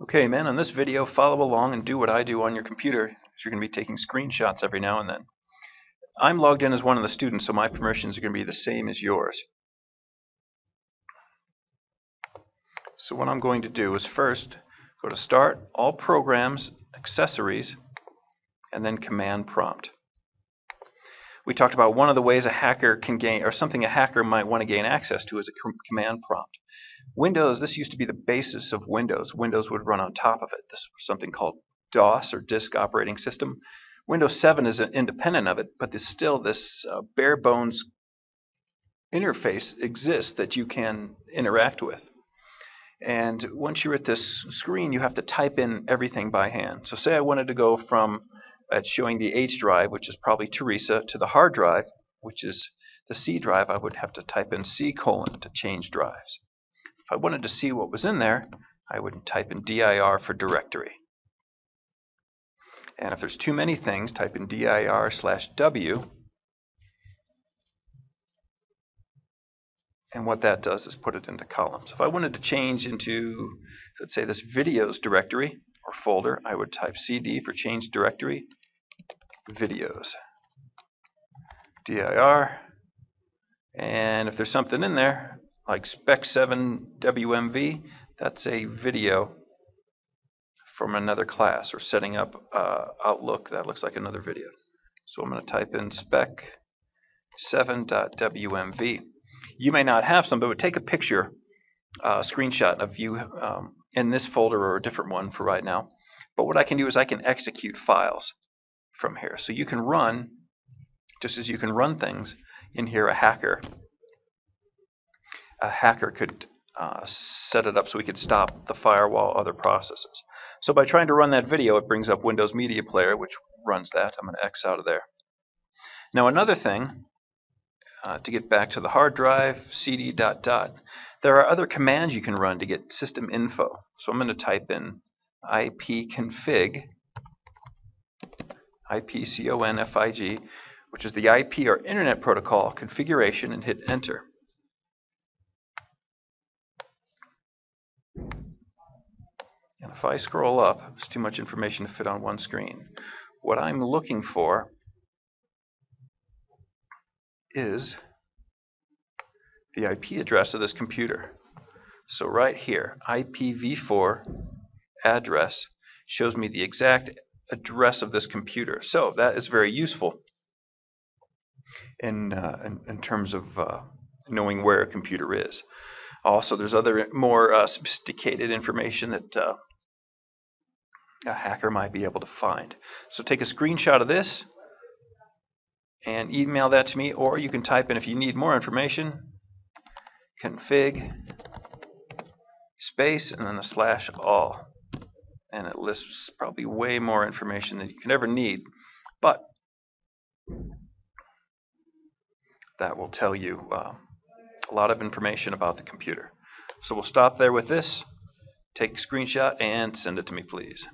Okay, men, on this video, follow along and do what I do on your computer. You're going to be taking screenshots every now and then. I'm logged in as one of the students, so my permissions are going to be the same as yours. So what I'm going to do is first go to Start, All Programs, Accessories, and then Command Prompt. We talked about one of the ways a hacker can gain, or something a hacker might want to gain access to is a com command prompt. Windows, this used to be the basis of Windows. Windows would run on top of it. This was something called DOS, or Disk Operating System. Windows 7 is independent of it, but there's still this uh, bare bones interface exists that you can interact with. And once you're at this screen, you have to type in everything by hand. So say I wanted to go from at showing the H drive, which is probably Teresa, to the hard drive, which is the C drive, I would have to type in C colon to change drives. If I wanted to see what was in there, I would type in dir for directory. And if there's too many things, type in dir slash w. And what that does is put it into columns. If I wanted to change into, let's say, this videos directory or folder, I would type cd for change directory, videos, dir. And if there's something in there, like spec7 WMV, that's a video from another class or setting up uh, Outlook that looks like another video. So I'm going to type in spec7.wmv. You may not have some, but take a picture, uh, screenshot of you um, in this folder or a different one for right now. But what I can do is I can execute files from here. So you can run, just as you can run things in here, a hacker. A hacker could uh, set it up so we could stop the firewall other processes. So by trying to run that video, it brings up Windows Media Player, which runs that. I'm going to X out of there. Now another thing, uh, to get back to the hard drive, cd dot dot, there are other commands you can run to get system info. So I'm going to type in ipconfig, ipconfig, which is the IP or Internet Protocol configuration, and hit enter. And if I scroll up, it's too much information to fit on one screen. What I'm looking for is the IP address of this computer. So right here, IPv4 address shows me the exact address of this computer. So that is very useful in, uh, in, in, terms of uh, knowing where a computer is. Also, there's other more uh, sophisticated information that uh, a hacker might be able to find. So take a screenshot of this and email that to me, or you can type in if you need more information, config space and then a slash all. And it lists probably way more information than you can ever need, but that will tell you uh, a lot of information about the computer. So we'll stop there with this. Take a screenshot and send it to me, please.